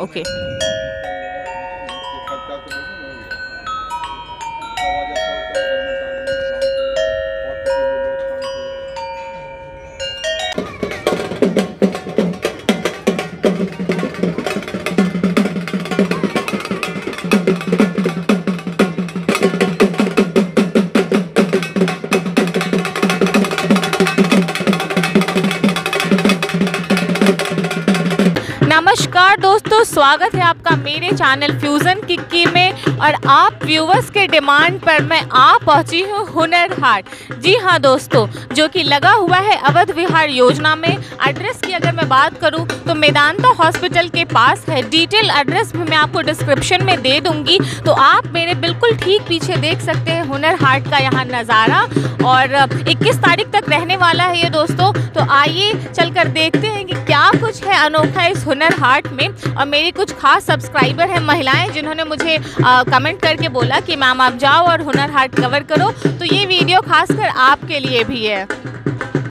Okay नमस्कार स्वागत है आपका मेरे चैनल फ्यूज़न किक्की में और आप व्यूवर्स के डिमांड पर मैं आ पहुँची हूँ हुनर हाट। जी हाँ दोस्तों जो कि लगा हुआ है अवध विहार योजना में। एड्रेस की अगर मैं बात करूँ तो मेदांता हॉस्पिटल के पास है। डिटेल एड्रेस भी मैं आपको डिस्क्रिप्शन में दे दूँगी। तो आप मेरे बिल्कुल ठीक पीछे देख सकते हैं हुनर हाट का यहाँ नज़ारा। और 21 तारीख तक रहने वाला है ये दोस्तों। तो आइए चलकर देखते हैं कि क्या कुछ है अनोखा इस हुनर हाट में। और मेरी कुछ खास सब्सक्राइबर हैं महिलाएँ जिन्होंने मुझे आ, कमेंट करके बोला कि मैम आप जाओ और हुनर हाट कवर करो। तो ये वीडियो खासकर आपके लिए भी है।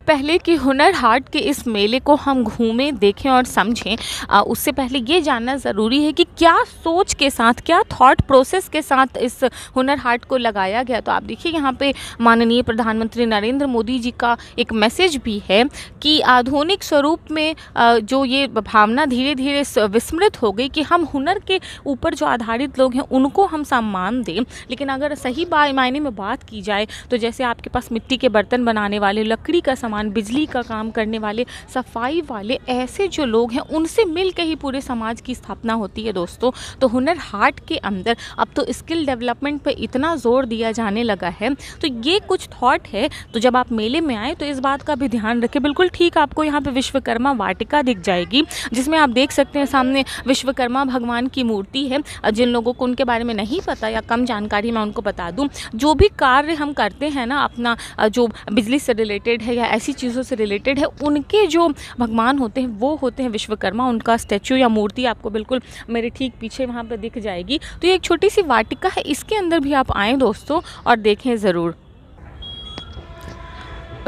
पहले कि हुनर हाट के इस मेले को हम घूमें, देखें और समझें उससे पहले ये जानना ज़रूरी है कि क्या सोच के साथ, क्या थॉट प्रोसेस के साथ इस हुनर हाट को लगाया गया। तो आप देखिए यहाँ पे माननीय प्रधानमंत्री नरेंद्र मोदी जी का एक मैसेज भी है कि आधुनिक स्वरूप में जो ये भावना धीरे धीरे विस्मृत हो गई कि हम हुनर के ऊपर जो आधारित लोग हैं, उनको हम सम्मान दें। लेकिन अगर सही मायने में बात की जाए तो जैसे आपके पास मिट्टी के बर्तन बनाने वाले, लकड़ी का बिजली का काम करने वाले, सफ़ाई वाले, ऐसे जो लोग हैं, उनसे मिल के ही पूरे समाज की स्थापना होती है दोस्तों। तो हुनर हाट के अंदर अब तो स्किल डेवलपमेंट पर इतना ज़ोर दिया जाने लगा है। तो ये कुछ थाट है तो जब आप मेले में आए तो इस बात का भी ध्यान रखें। बिल्कुल ठीक, आपको यहाँ पर विश्वकर्मा वाटिका दिख जाएगी, जिसमें आप देख सकते हैं सामने विश्वकर्मा भगवान की मूर्ति है। जिन लोगों को उनके बारे में नहीं पता या कम जानकारी मैं उनको बता दूँ, जो भी कार्य हम करते हैं ना, अपना जो बिजली से रिलेटेड है या ऐसी चीज़ों से रिलेटेड है। उनके जो भगवान होते हैं, वो होते हैं विश्वकर्मा। उनका स्टैचू या मूर्ति आपको बिल्कुल मेरे ठीक पीछे वहाँ पर दिख जाएगी। तो ये एक छोटी सी वाटिका है, इसके अंदर भी आप आएँ दोस्तों और देखें ज़रूर।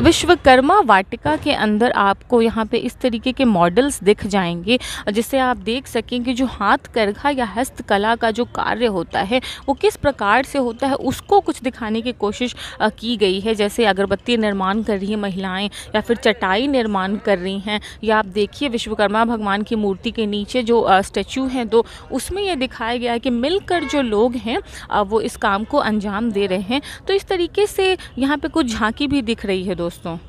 विश्वकर्मा वाटिका के अंदर आपको यहाँ पे इस तरीके के मॉडल्स दिख जाएँगे जिससे आप देख सकें कि जो हाथ करघा या हस्तकला का जो कार्य होता है, वो किस प्रकार से होता है, उसको कुछ दिखाने की कोशिश की गई है। जैसे अगरबत्ती निर्माण कर रही हैं महिलाएँ, या फिर चटाई निर्माण कर रही हैं, या आप देखिए विश्वकर्मा भगवान की मूर्ति के नीचे जो स्टैचू हैं दो, उसमें यह दिखाया गया है कि मिलकर जो लोग हैं वो इस काम को अंजाम दे रहे हैं। तो इस तरीके से यहाँ पे कुछ झांकी भी दिख रही है दोस्तों। просто.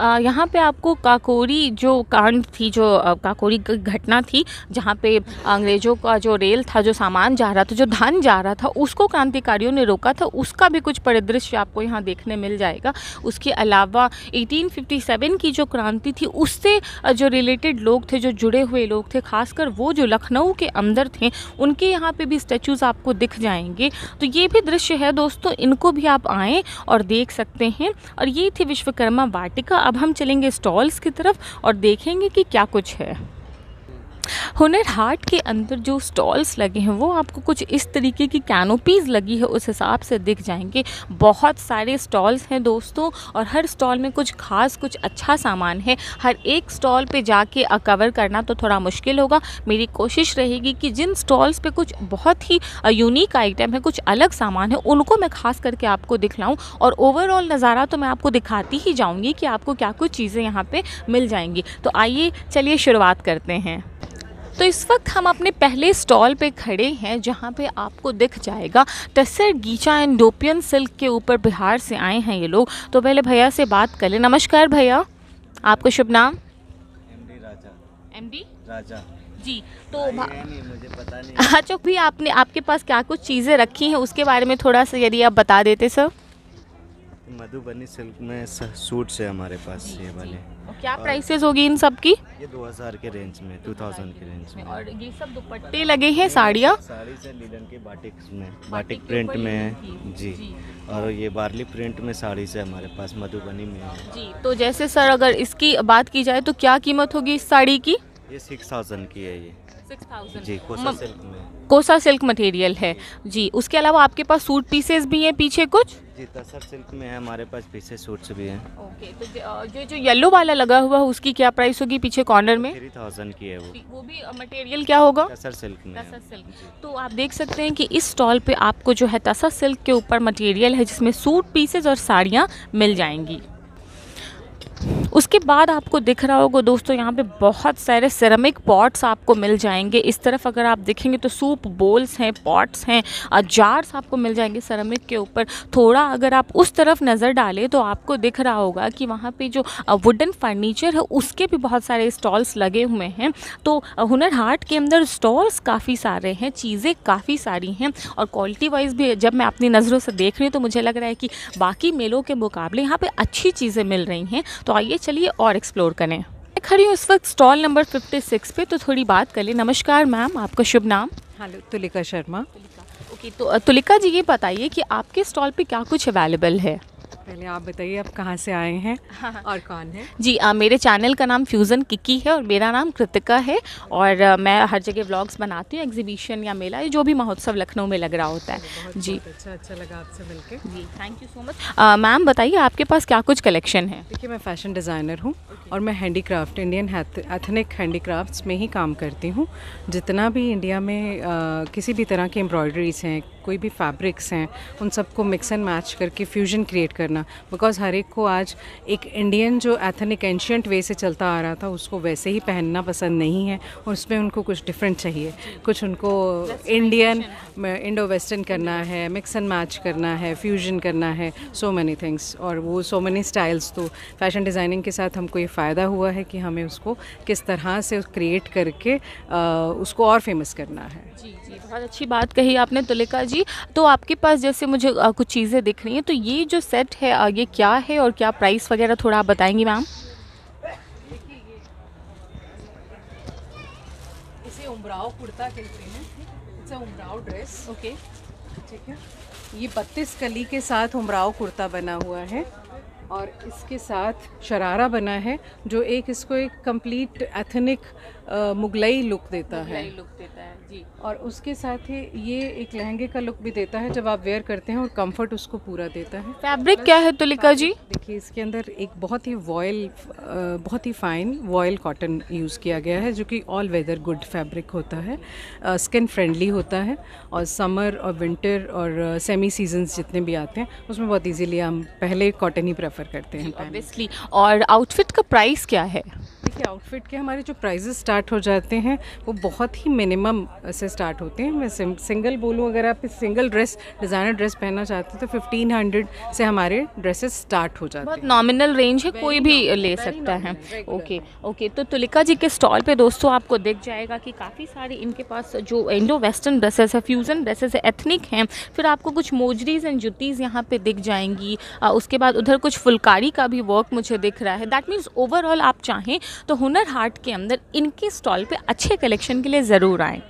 यहाँ पे आपको काकोरी जो कांड थी, जो काकोरी घटना थी, जहाँ पे अंग्रेज़ों का जो रेल था, जो सामान जा रहा था, जो धन जा रहा था, उसको क्रांतिकारियों ने रोका था, उसका भी कुछ परिदृश्य आपको यहाँ देखने मिल जाएगा। उसके अलावा 1857 की जो क्रांति थी, उससे जो रिलेटेड लोग थे, जो जुड़े हुए लोग थे, खासकर वो जो लखनऊ के अंदर थे, उनके यहाँ पे भी स्टैचूज़ आपको दिख जाएँगे। तो ये भी दृश्य है, दोस्तों, इनको भी आप आएँ और देख सकते हैं। और ये थी विश्वकर्मा वाटिका अब हम चलेंगे स्टॉल्स की तरफ़ और देखेंगे कि क्या कुछ है। हुनर हाट के अंदर जो स्टॉल्स लगे हैं, वो आपको कुछ इस तरीके की कैनोपीज़ लगी है, उस हिसाब से दिख जाएँगे। बहुत सारे स्टॉल्स हैं दोस्तों, और हर स्टॉल में कुछ खास, कुछ अच्छा सामान है। हर एक स्टॉल पे जाके कवर करना तो थोड़ा मुश्किल होगा। मेरी कोशिश रहेगी कि जिन स्टॉल्स पे कुछ बहुत ही यूनिक आइटम है, कुछ अलग सामान है, उनको मैं खास करके आपको दिखलाऊँ। और ओवरऑल नज़ारा तो मैं आपको दिखाती ही जाऊँगी कि आपको क्या कुछ चीज़ें यहाँ पर मिल जाएँगी। तो आइए, चलिए शुरुआत करते हैं। तो इस वक्त हम अपने पहले स्टॉल पे खड़े हैं जहाँ पे आपको दिख जाएगा tussar ghicha and dupion silk के ऊपर बिहार से आए हैं ये लोग। तो पहले भैया से बात कर लें। नमस्कार भैया आपका शुभ नाम? एमडी राजा। एमडी राजा। जी तो मुझे पता नहीं। अच्छा भी आपने आपके पास क्या कुछ चीज़ें रखी हैं उसके बारे में थोड़ा सा यदि आप बता देते सर। मधुबनी सिल्क में सूट से हमारे पास ये वाले। और क्या प्राइसेस होगी इन सब की ये 2000 के रेंज में 2000 के रेंज में। और ये सब दुपट्टे लगे हैं साड़ियाँ? साड़ी से लीलन के बाटिक में बाटिक प्रिंट में है जी। जी। और ये बार्ली प्रिंट में साड़ी से हमारे पास मधुबनी में है। जी तो जैसे सर अगर इसकी बात की जाए तो क्या कीमत होगी इस साड़ी की? ये सिक्स थाउज़ेंड की है ये। जी कोसा सिल्क में। कोसा सिल्क मटेरियल है। जी उसके अलावा आपके पास सूट पीसेस भी हैं पीछे कुछ? जी तसर सिल्क में है हमारे पास पीछे सूट्स भी हैं। ओके तो ज- जो येलो वाला लगा हुआ है उसकी क्या प्राइस होगी पीछे कॉर्नर में? थ्री थाउज़ेंड की है वो। वो भी मटेरियल क्या होगा? तसर सिल्क में तसर सिल्क तो आप देख सकते हैं कि इस स्टॉल पे आपको जो है तसर सिल्क के ऊपर मटेरियल है जिसमें सूट पीसेस और साड़ियाँ मिल जाएँगी। उसके बाद आपको दिख रहा होगा, दोस्तों, यहाँ पे बहुत सारे सिरेमिक पॉट्स आपको मिल जाएँगे। इस तरफ़ अगर आप देखेंगे तो सूप बोल्स हैं पॉट्स हैं जार्स आपको मिल जाएँगे सिरेमिक के ऊपर। थोड़ा अगर आप उस तरफ़ नज़र डालें तो आपको दिख रहा होगा कि वहाँ पे जो वुडन फर्नीचर है, उसके भी बहुत सारे स्टॉल्स लगे हुए हैं। तो हुनर हाट के अंदर स्टॉल्स काफ़ी सारे हैं, चीज़ें काफ़ी सारी हैं, और क्वालिटी वाइज भी जब मैं अपनी नज़रों से देख रही हूँ तो मुझे लग रहा है कि बाकी मेलों के मुकाबले यहाँ पर अच्छी चीज़ें मिल रही हैं। तो आइए चलिए और एक्सप्लोर करें। मैं खड़ी हूँ इस वक्त स्टॉल नंबर 56 पे तो थोड़ी बात कर लें। नमस्कार मैम आपका शुभ नाम? हेलो तुलिका शर्मा। ओके तो तुलिका जी ये बताइए कि आपके स्टॉल पे क्या कुछ अवेलेबल है? पहले आप बताइए आप कहाँ से आए हैं और कौन है? जी आ, मेरे चैनल का नाम फ्यूज़न किकी है और मेरा नाम कृतिका है और आ, मैं हर जगह व्लॉग्स बनाती हूँ एग्जीबिशन या मेला या जो भी महोत्सव लखनऊ में लग रहा होता है। बहुत, जी। बहुत अच्छा अच्छा लगा आपसे मिलकर जी thank you so much ma'am बताइए आपके पास क्या कुछ कलेक्शन है? देखिए मैं फ़ैशन डिज़ाइनर हूँ और मैं हैंडीक्राफ्ट इंडियन एथनिक हैंडीक्राफ्ट्स में ही काम करती हूँ। जितना भी इंडिया में किसी भी तरह की एम्ब्रॉयडरीज हैं कोई भी फैब्रिक्स हैं उन सबको मिक्स एंड मैच करके फ्यूजन क्रिएट करना। बिकॉज़ हर एक को आज एक इंडियन जो एथनिक एंशियंट वे से चलता आ रहा था उसको वैसे ही पहनना पसंद नहीं है और उसमें उनको कुछ डिफरेंट चाहिए। कुछ उनको इंडियन इंडो वेस्टर्न करना है मिक्स एंड मैच करना है फ्यूजन करना है सो मैनी थिंग्स और वो सो मैनी स्टाइल्स तो फ़ैशन डिज़ाइनिंग के साथ हमको ये फ़ायदा हुआ है कि हमें उसको किस तरह से क्रिएट करके अ, उसको और फ़ेमस करना है। जी जी बहुत अच्छी बात कही आपने। तुलिका जी तो आपके पास जैसे मुझे कुछ चीज़ें दिख रही हैं तो ये जो सेट है ये क्या है और क्या प्राइस वगैरह थोड़ा आप बताएँगी मैम? इसे उमराव कुर्ता कहते हैं। It's Umrao dress. ओके। ठीक है। ये बत्तीस कली के साथ उमराव कुर्ता बना हुआ है और इसके साथ शरारा बना है जो एक इसको एक कंप्लीट एथनिक मुगलई लुक देता है। लुक देता है। और उसके साथ ही ये एक लहंगे का लुक भी देता है जब आप वेयर करते हैं और कंफर्ट उसको पूरा देता है। फैब्रिक क्या है तुलिका जी? देखिए इसके अंदर एक बहुत ही वॉयल बहुत ही फाइन वॉयल कॉटन यूज़ किया गया है जो कि ऑल वेदर गुड फैब्रिक होता है स्किन फ्रेंडली होता है और समर और विंटर और सेमी सीजन्स जितने भी आते हैं उसमें बहुत इजीली हम पहले कॉटन ही प्रेफर करते हैं। ऑब्वियसली और आउटफिट का प्राइस क्या है? देखिए आउटफिट के हमारे जो प्राइजेस स्टार्ट हो जाते हैं वो बहुत ही मिनिमम से स्टार्ट होते हैं। मैं सिंगल बोलूँ अगर आप सिंगल ड्रेस डिज़ाइनर ड्रेस पहनना चाहते हैं तो फिफ्टीन हंड्रेड से हमारे ड्रेसेस स्टार्ट हो जाते बहुत हैं। नॉमिनल रेंज है कोई भी ले सकता है। ओके ओके तो तुलिका जी के स्टॉल पे दोस्तों आपको दिख जाएगा कि काफ़ी सारी इनके पास जो इंडो वेस्टर्न ड्रेसेस है फ्यूज़न ड्रेसेस है एथनिक हैं। फिर आपको कुछ मोजरीज एंड जुतीज़ यहाँ पर दिख जाएँगी। उसके बाद उधर कुछ फुलकारी का भी वर्क मुझे दिख रहा है। दैट मीन्स ओवरऑल आप चाहें तो हुनर हाट के अंदर इनके स्टॉल पे अच्छे कलेक्शन के लिए ज़रूर आएँ।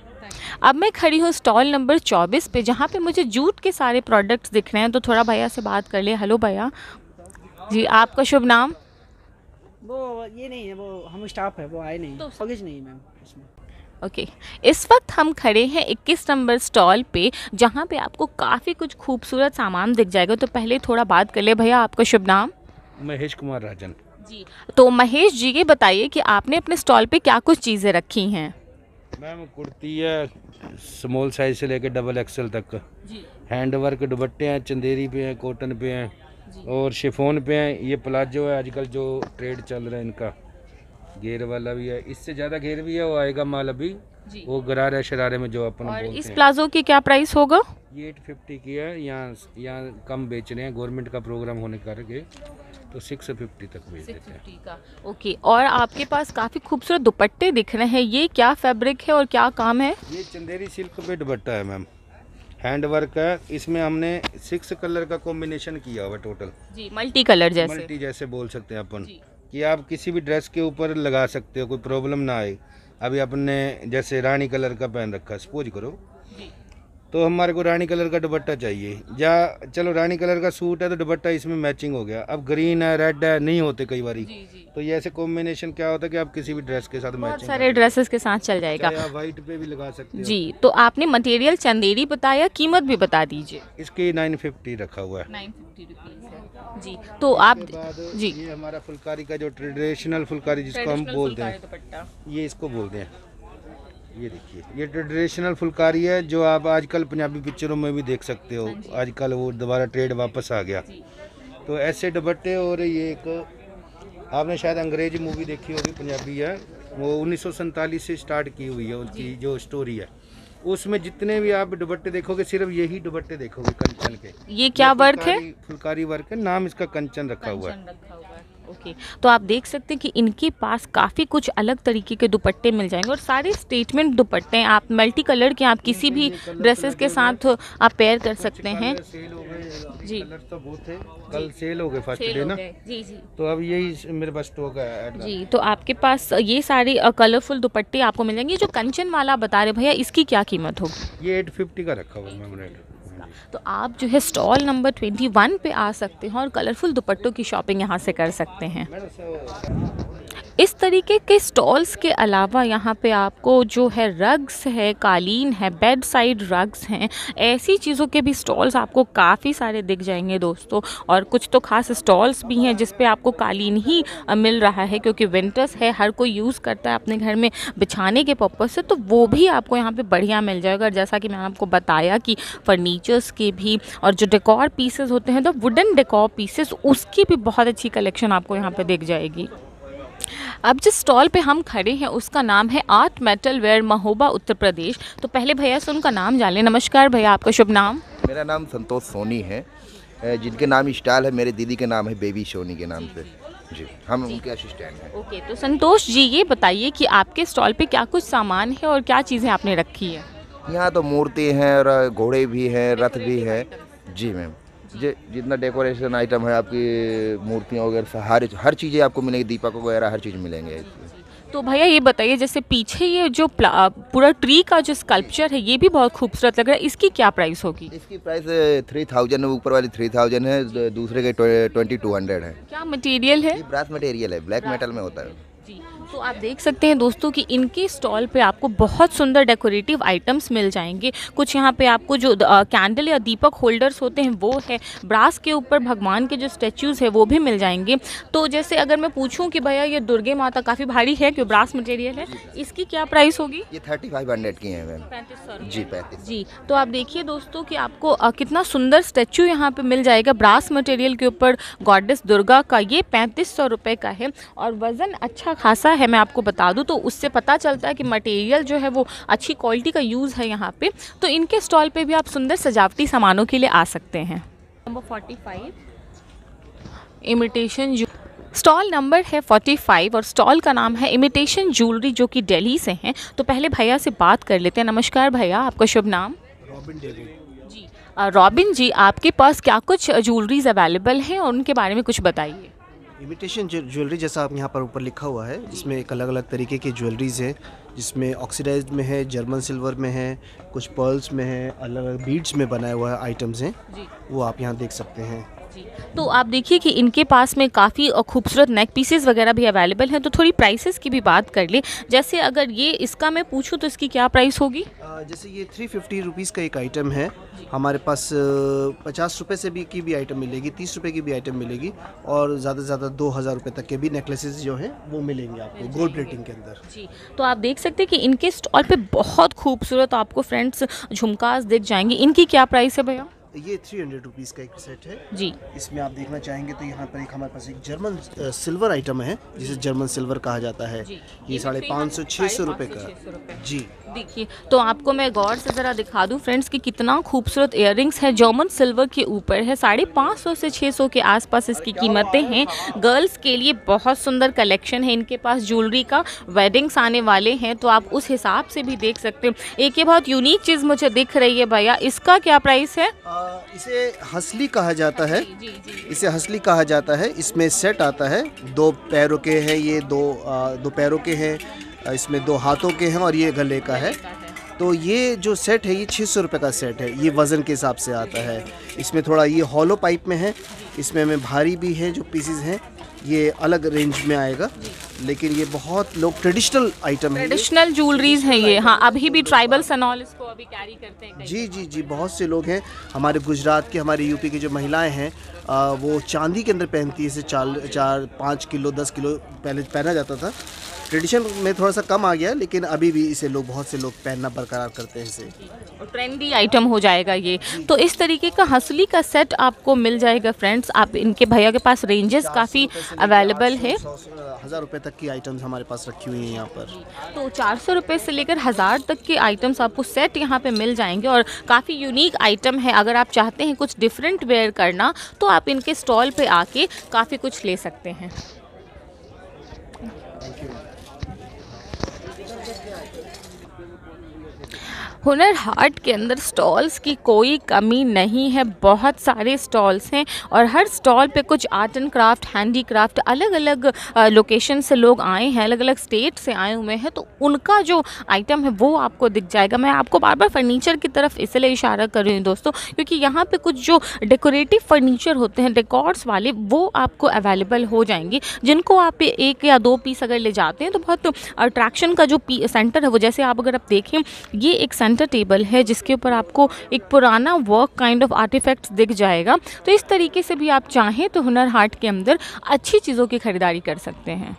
अब मैं खड़ी हूँ स्टॉल नंबर 24 पे जहाँ पे मुझे जूट के सारे प्रोडक्ट्स दिख रहे हैं। तो थोड़ा भैया से बात कर ले। हेलो भैया। जी आपका शुभ नाम? वो ये नहीं है वो हम स्टाफ है वो आए नहीं। तो- लगेज नहीं मैम इसमें। ओके इस वक्त हम खड़े हैं 21 नंबर स्टॉल पे जहाँ पे आपको काफ़ी कुछ खूबसूरत सामान दिख जाएगा। तो पहले थोड़ा बात कर ले भैया आपका शुभ नाम? महेश कुमार राजन। जी। तो महेश जी ये बताइए कि आपने अपने स्टॉल पे क्या कुछ चीज़ें रखी हैं? मैम कुर्ती है स्मॉल साइज़ से लेकर डबल एक्सल तक। जी। हैंड वर्क दुपट्टे हैं चंदेरी पे हैं कॉटन पे हैं और शिफोन पे हैं। ये प्लाजो है आजकल जो ट्रेड चल रहा है इनका। घेर वाला भी है। इससे ज़्यादा घेर भी है वो आएगा माल अभी। वो गरारे शरारे में जो अपन और इस प्लाजो की क्या प्राइस होगा? ये एट फिफ्टी की है यहाँ यहाँ कम बेच रहे हैं। गवर्नमेंट का प्रोग्राम होने करके तो सिक्स फिफ्टी तक बेच देते हैं। का ओके। और आपके पास काफ़ी खूबसूरत दुपट्टे दिख रहे हैं। ये क्या फैब्रिक है और क्या काम है? ये चंदेरी सिल्क पे दुपट्टा है मैम। हैंड वर्क है। इसमें हमने सिक्स कलर का कॉम्बिनेशन किया हुआ टोटल जी मल्टी कलर जैसे। मल्टी जैसे बोल सकते हैं अपन। कि आप किसी भी ड्रेस के ऊपर लगा सकते हो कोई प्रॉब्लम ना आए। अभी अपने जैसे रानी कलर का पहन रखा है। सपोज़ करो। तो हमारे को रानी कलर का दुपट्टा चाहिए। या चलो रानी कलर का सूट है तो दुपट्टा इसमें मैचिंग हो गया। अब ग्रीन है रेड है नहीं होते कई बार। तो ये ऐसे कॉम्बिनेशन क्या होता है कि आप किसी भी ड्रेस के साथ मैचिंग सारे ड्रेसेस के साथ चल जाएगा। आप वाइट पे भी लगा सकते हो। जी तो आपने मटेरियल चंदेरी बताया कीमत भी बता दीजिए। इसकी 950 रखा हुआ है। जी तो आप जी। ये हमारा फुलकारी का जो ट्रेडिशनल फुलकारी जिसको हम बोलते हैं ये इसको बोलते हैं। ये देखिए ये ट्रेडिशनल फुलकारी है जो आप आजकल पंजाबी पिक्चरों में भी देख सकते हो। आजकल वो दोबारा ट्रेड वापस आ गया। तो ऐसे दुपट्टे और ये एक आपने शायद अंग्रेज़ी मूवी देखी होगी पंजाबी है। वो उन्नीस से स्टार्ट की हुई है उनकी जो। स्टोरी है। उसमें जितने भी आप दुपट्टे देखोगे सिर्फ़ यही दुपट्टे देखोगे कंचन के। ये क्या वर्क है? फुलकारी- वर्क है नाम इसका कंचन रखा कंचन रखा हुआ है। Okay okay. तो आप देख सकते हैं कि इनके पास काफ़ी कुछ अलग तरीके के दुपट्टे मिल जाएँगे और सारे स्टेटमेंट दुपट्टे हैं। आप मल्टी कलर के आप किसी भी ड्रेसेस के साथ आप पेयर कर सकते हैं। हो जी। तो बहुत थे। कल सेल हो गए फ़र्स्ट डे ना? जी जी। तो अब यही मेरे पास स्टॉक है जी तो आपके पास ये सारे कलरफुल दुपट्टे आपको मिल जाएँगे। जो कंचन वाला बता रहे भैया इसकी क्या कीमत होगी ये 850 का रखा हुआ है मैम रेट तो आप जो है स्टॉल नंबर 21 पे आ सकते हैं और कलरफुल दुपट्टों की शॉपिंग यहाँ से कर सकते हैं। इस तरीके के स्टॉल्स के अलावा यहाँ पे आपको जो है रग्स है, कालीन है बेड साइड रग्स हैं, ऐसी चीज़ों के भी स्टॉल्स आपको काफ़ी सारे दिख जाएँगे दोस्तों। और कुछ तो खास स्टॉल्स भी हैं जिस पे आपको कालीन ही मिल रहा है क्योंकि विंटर्स है, हर कोई यूज़ करता है अपने घर में बिछाने के पर्पज़ से तो वो भी आपको यहाँ पर बढ़िया मिल जाएगा। और जैसा कि मैंने आपको बताया कि फर्नीचर्स के भी और जो डेकोर पीसेज होते हैं तो वुडन डेकोर पीसेस उसकी भी बहुत अच्छी कलेक्शन आपको यहाँ पर दिख जाएगी। अब जिस स्टॉल पे हम खड़े हैं उसका नाम है art metal ware Mahoba Uttar Pradesh. तो पहले भैया से उनका नाम जान लें। नमस्कार भैया आपका शुभ नाम? मेरा नाम संतोष सोनी है। जिनके नाम स्टाइल है मेरे दीदी के नाम है बेबी सोनी के नाम से। जी हम उनके असिस्टेंट हैं। ओके तो संतोष जी ये बताइए कि आपके स्टॉल पे क्या कुछ सामान है और क्या चीज़ें आपने रखी है? यहाँ तो मूर्ति हैं और घोड़े भी हैं रथ भी है। जी मैम। जी जितना डेकोरेशन आइटम है आपकी मूर्तियाँ वगैरह हर हर चीज़ें आपको मिलेंगी दीपक वगैरह हर चीज़ मिलेंगे। तो भैया ये बताइए जैसे पीछे ये जो पूरा ट्री का जो स्कल्पचर है ये भी बहुत खूबसूरत लग रहा है इसकी क्या प्राइस होगी? इसकी प्राइस थ्री थाउज़ेंड ऊपर वाली थ्री थाउज़ेंड है दूसरे के ट्वेंटी टू हंड्रेड है। क्या मटेरियल है? ये ब्रास मटेरियल है ब्लैक मेटल में होता है। तो आप देख सकते हैं दोस्तों कि इनके स्टॉल पे आपको बहुत सुंदर डेकोरेटिव आइटम्स मिल जाएँगे। कुछ यहाँ पे आपको जो कैंडल या दीपक होल्डर्स होते हैं वो है। ब्रास के ऊपर भगवान के जो स्टैचूज़ है वो भी मिल जाएँगे। तो जैसे अगर मैं पूछूँ कि भैया ये दुर्गे माता काफ़ी भारी है क्यों ब्रास मटेरियल है? इसकी क्या प्राइस होगी? ये थर्टी फाइव हंड्रेड की है मैम। पैंतीस सौ जी पैंतीस जी तो आप देखिए दोस्तों कि आपको कितना सुंदर स्टैचू यहाँ पे मिल जाएगा ब्रास मटेरियल के ऊपर। गॉडेस दुर्गा का ये पैंतीस सौ रुपये का है। और वज़न अच्छा खासा है मैं आपको बता दूँ तो उससे पता चलता है कि मटेरियल जो है वो अच्छी क्वालिटी का यूज़ है यहाँ पे। तो इनके स्टॉल पे भी आप सुंदर सजावटी सामानों के लिए आ सकते हैं। Number forty five imitation jewellery stall number है 45 और स्टॉल का नाम है इमिटेशन ज्वेलरी जो कि दिल्ली से हैं। तो पहले भैया से बात कर लेते हैं। नमस्कार भैया आपका शुभ नाम? Robin David ji. Robin ji आपके पास क्या कुछ ज्वेलरीज अवेलेबल हैं? और उनके बारे में कुछ बताइए। इमिटेशन ज्वेलरी जैसा आप यहाँ पर ऊपर लिखा हुआ है इसमें एक अलग अलग तरीके की ज्वेलरीज है जिसमें ऑक्सीडाइज में है जर्मन सिल्वर में है कुछ पर्ल्स में है अलग अलग बीड्स में बनाए हुआ आइटम्स हैं वो आप यहाँ देख सकते हैं। तो आप देखिए कि इनके पास में काफ़ी खूबसूरत नेक पीसेस वगैरह भी अवेलेबल हैं तो थोड़ी प्राइसेस की भी बात कर ले। जैसे अगर ये इसका मैं पूछूँ तो इसकी क्या प्राइस होगी? जैसे ये थ्री फिफ्टी रुपीज़ का एक आइटम है। हमारे पास पचास रुपये से भी की भी आइटम मिलेगी तीस रुपये की भी आइटम मिलेगी और ज़्यादा से ज़्यादा दो हज़ार रुपये तक के भी नेकलेसेस जो हैं वो मिलेंगे आपको गोल्ड प्लेटिंग के अंदर। जी। तो आप देख सकते हैं कि इनके स्टॉल पे बहुत खूबसूरत आपको फ्रेंड्स झुमकास दिख जाएँगे। इनकी क्या प्राइस है भैया? ये थ्री हंड्रेड रुपीज़ का एक सेट है। जी। इसमें आप देखना चाहेंगे तो यहाँ पर एक हमारे पास एक जर्मन सिल्वर आइटम है जिसे जर्मन सिल्वर कहा जाता है। जी। ये साढ़े पाँच सौ छः सौ रुपये का। जी। देखिए तो आपको मैं गौर से ज़रा दिखा दूँ फ्रेंड्स कि कितना खूबसूरत इयररिंग्स है। जर्मन सिल्वर के ऊपर है साढ़े पाँच सौ से छः सौ के आसपास इसकी कीमतें हैं। गर्ल्स के लिए बहुत सुंदर कलेक्शन है इनके पास ज्वेलरी का। वेडिंग्स आने वाले हैं तो आप उस हिसाब से भी देख सकते हो। एक ये बहुत यूनिक चीज़ मुझे दिख रही है भैया इसका क्या प्राइस है? अ, इसे हसली कहा जाता है। जी जी जी। इसे हसली कहा जाता है। इसमें सेट आता है। दो पैरों के हैं ये दो आ, दो पैरों के हैं इसमें दो हाथों के हैं और ये गले का है। तो ये जो सेट है ये छः सौ रुपये का सेट है। ये वज़न के हिसाब से आता है। इसमें थोड़ा ये हॉलो पाइप में है। इसमें हमें भारी भी है जो पीसीज हैं। ये अलग रेंज में आएगा। लेकिन ये बहुत लोग ट्रेडिशनल आइटम है। ट्रेडिशनल ज्वेलरीज हैं ये। हाँ अभी भी ट्राइबल सनॉल इसको अभी कैरी करते हैं जी जी जी बहुत से लोग हैं। हमारे गुजरात के हमारे यूपी की जो महिलाएँ हैं वो चांदी के अंदर पहनती है। इसे चार चार पाँच किलो दस किलो पहले पहना जाता था। ट्रेडिशन में थोड़ा सा कम आ गया लेकिन अभी भी इसे लोग बहुत से लोग पहनना बरकरार करते हैं इसे। और ट्रेंडी आइटम हो जाएगा ये। तो इस तरीके का हंसली का सेट आपको मिल जाएगा फ्रेंड्स आप इनके भैया के पास रेंजेस काफ़ी अवेलेबल है। हज़ार रुपये तक की आइटम्स हमारे पास रखी हुई हैं यहाँ पर। तो चार सौ रुपये से लेकर हज़ार तक के आइटम्स आपको सेट यहाँ पे मिल जाएँगे और काफ़ी यूनिक आइटम है। अगर आप चाहते हैं कुछ डिफरेंट वेयर करना तो आप इनके स्टॉल पे आके काफ़ी कुछ ले सकते हैं। हुनर हाट के अंदर स्टॉल्स की कोई कमी नहीं है। बहुत सारे स्टॉल्स हैं और हर स्टॉल पे कुछ art and craft, handicraft अलग अलग लोकेशन से लोग आए हैं अलग अलग स्टेट से आए हुए हैं तो उनका जो आइटम है वो आपको दिख जाएगा। मैं आपको बार बार फर्नीचर की तरफ़ इसलिए इशारा कर रही हूँ दोस्तों, क्योंकि यहाँ पर कुछ जो डेकोरेटिव फर्नीचर होते हैं डेकॉर्ड्स वाले, वो आपको अवेलेबल हो जाएँगे। जिनको आप एक या दो पीस अगर ले जाते हैं तो बहुत अट्रैक्शन का जो सेंटर है वो, जैसे आप अगर आप देखें, ये एक सेंटर टेबल है, जिसके ऊपर आपको एक पुराना वर्क काइंड ऑफ़ आर्टिफैक्ट्स दिख जाएगा। तो इस तरीके से भी आप चाहें तो हुनर हाट के अंदर अच्छी चीज़ों की खरीदारी कर सकते हैं।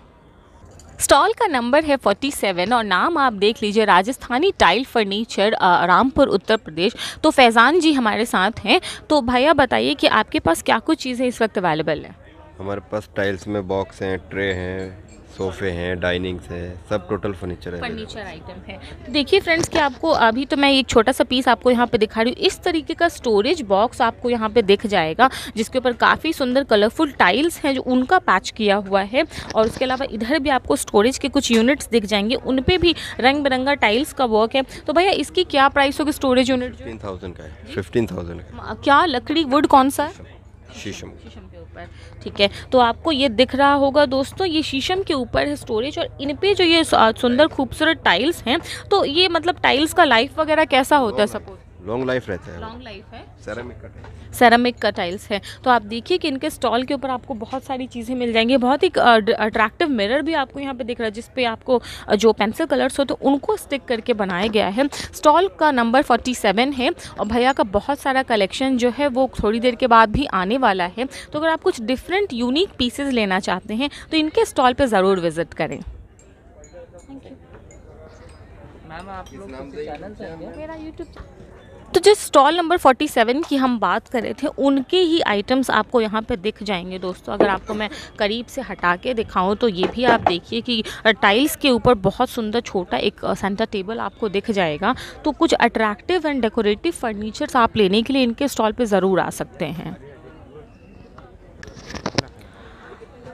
स्टॉल का नंबर है 47 और नाम आप देख लीजिए, राजस्थानी टाइल फर्नीचर रामपुर, उत्तर प्रदेश। तो फैज़ान जी हमारे साथ हैं। तो भैया बताइए कि आपके पास क्या कुछ चीज़ें इस वक्त अवेलेबल है? हमारे पास टाइल्स में बॉक्स हैं ट्रे हैं सोफे हैं डाइनिंग्स है सब टोटल फर्नीचर है। फर्नीचर आइटम है। तो देखिए फ्रेंड्स कि आपको अभी तो मैं एक छोटा सा पीस आपको यहाँ पे दिखा रही हूँ। इस तरीके का स्टोरेज बॉक्स आपको यहाँ पे दिख जाएगा जिसके ऊपर काफ़ी सुंदर कलरफुल टाइल्स हैं जो उनका पैच किया हुआ है। और उसके अलावा इधर भी आपको स्टोरेज के कुछ यूनिट्स दिख जाएँगे उन पे भी रंग बिरंगा टाइल्स का वर्क है। तो भैया इसकी क्या प्राइस होगी स्टोरेज यूनिट फिफ्टीन थाउज़ेंड का है फिफ्टीन थाउज़ेंड का क्या लकड़ी वुड कौन सा है? शीशम। ऊपर ठीक है? तो आपको ये दिख रहा होगा दोस्तों ये शीशम के ऊपर है स्टोरेज और इन पे जो ये सुंदर खूबसूरत टाइल्स हैं तो ये मतलब टाइल्स का लाइफ वगैरह कैसा होता है सपोज़ लॉन्ग लाइफ रहता है लॉन्ग लाइफ है। सेरामिक का है सेरामिक का टाइल्स है। तो आप देखिए कि इनके स्टॉल के ऊपर आपको बहुत सारी चीज़ें मिल जाएँगी। बहुत ही अट्रैक्टिव मिरर भी आपको यहाँ पे दिख रहा है जिस पे आपको जो पेंसिल कलर्स होते हैं उनको स्टिक करके बनाया गया है। स्टॉल का नंबर 47 है और भैया का बहुत सारा कलेक्शन जो है वो थोड़ी देर के बाद भी आने वाला है। तो अगर आप कुछ डिफरेंट यूनिक पीसेज लेना चाहते हैं तो इनके स्टॉल पे ज़रूर विज़िट करें। मैम आप लोग चैनल मेरा यूट्यूब तो जिस स्टॉल नंबर 47 की हम बात कर रहे थे, उनके ही आइटम्स आपको यहाँ पे दिख जाएँगे दोस्तों। अगर आपको मैं करीब से हटा के दिखाऊँ तो ये भी आप देखिए कि टाइल्स के ऊपर बहुत सुंदर छोटा एक सेंटर टेबल आपको दिख जाएगा। तो कुछ अट्रैक्टिव एंड डेकोरेटिव फर्नीचर्स आप लेने के लिए इनके स्टॉल पर ज़रूर आ सकते हैं।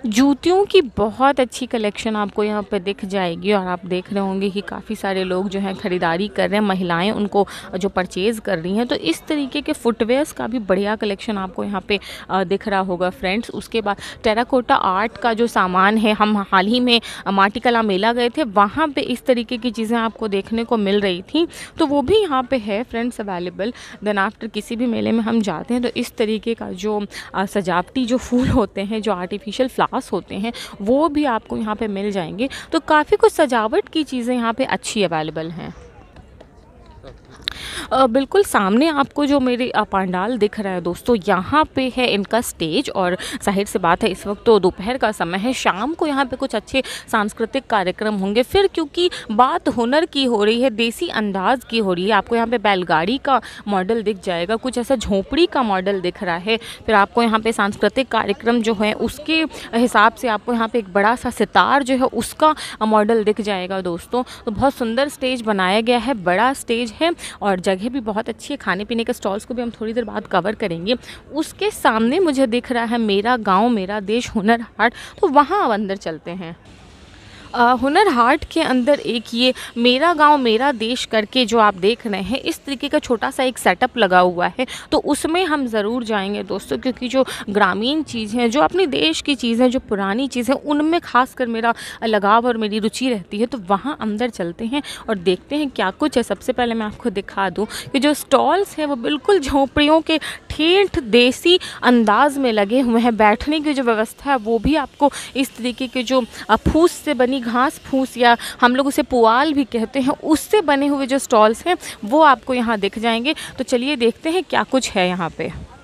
जूतियों की बहुत अच्छी कलेक्शन आपको यहाँ पे दिख जाएगी और आप देख रहे होंगे कि काफ़ी सारे लोग जो हैं ख़रीदारी कर रहे हैं, महिलाएँ उनको जो परचेज़ कर रही हैं। तो इस तरीके के फुटवेयर्स का भी बढ़िया कलेक्शन आपको यहाँ पे दिख रहा होगा फ्रेंड्स उसके बाद टेराकोटा आर्ट का जो सामान है, हम हाल ही में माटी कला मेला गए थे, वहाँ पर इस तरीके की चीज़ें आपको देखने को मिल रही थी। तो वो भी यहाँ पर है फ्रेंड्स अवेलेबल देन आफ्टर किसी भी मेले में हम जाते हैं तो इस तरीके का जो सजावटी जो फूल होते हैं, जो आर्टिफिशियल फ्लावर्स होते हैं, वो भी आपको यहाँ पे मिल जाएँगे। तो काफ़ी कुछ सजावट की चीज़ें यहाँ पे अच्छी अवेलेबल हैं। बिल्कुल सामने आपको जो मेरे पांडाल दिख रहा है दोस्तों, यहाँ पे है इनका स्टेज और ज़ाहिर सी बात है इस वक्त तो दोपहर का समय है, शाम को यहाँ पे कुछ अच्छे सांस्कृतिक कार्यक्रम होंगे। फिर क्योंकि बात हुनर की हो रही है, देसी अंदाज की हो रही है, आपको यहाँ पे बैलगाड़ी का मॉडल दिख जाएगा, कुछ ऐसा झोंपड़ी का मॉडल दिख रहा है, फिर आपको यहाँ पे सांस्कृतिक कार्यक्रम जो है उसके हिसाब से आपको यहाँ पे एक बड़ा सा सितार जो है उसका मॉडल दिख जाएगा दोस्तों। तो बहुत सुंदर स्टेज बनाया गया है, बड़ा स्टेज है और जगह भी बहुत अच्छी है। खाने पीने के स्टॉल्स को भी हम थोड़ी देर बाद कवर करेंगे। उसके सामने मुझे दिख रहा है मेरा गाँव, मेरा देश हुनर हाट। तो वहाँ अंदर चलते हैं। हुनर हाट के अंदर एक ये मेरा गाँव, मेरा देश करके जो आप देख रहे हैं, इस तरीके का छोटा सा एक सेटअप लगा हुआ है। तो उसमें हम ज़रूर जाएँगे दोस्तों, क्योंकि जो ग्रामीण चीज़ें जो अपने देश की चीज़ें जो पुरानी चीज़ें उनमें खासकर मेरा लगाव और मेरी रुचि रहती है। तो वहाँ अंदर चलते हैं और देखते हैं क्या कुछ है। सबसे पहले मैं आपको दिखा दूँ कि जो स्टॉल्स हैं, वो बिल्कुल झोंपड़ियों के ठेठ देसी अंदाज में लगे हुए हैं। बैठने की जो व्यवस्था है, वो भी आपको इस तरीके के जो फूस से बनी घास फूस या हम लोग उसे पुआल भी कहते हैं, उससे बने हुए जो स्टॉल्स हैं, वो आपको यहाँ दिख जाएँगे। तो चलिए देखते हैं क्या कुछ है यहाँ पे। वो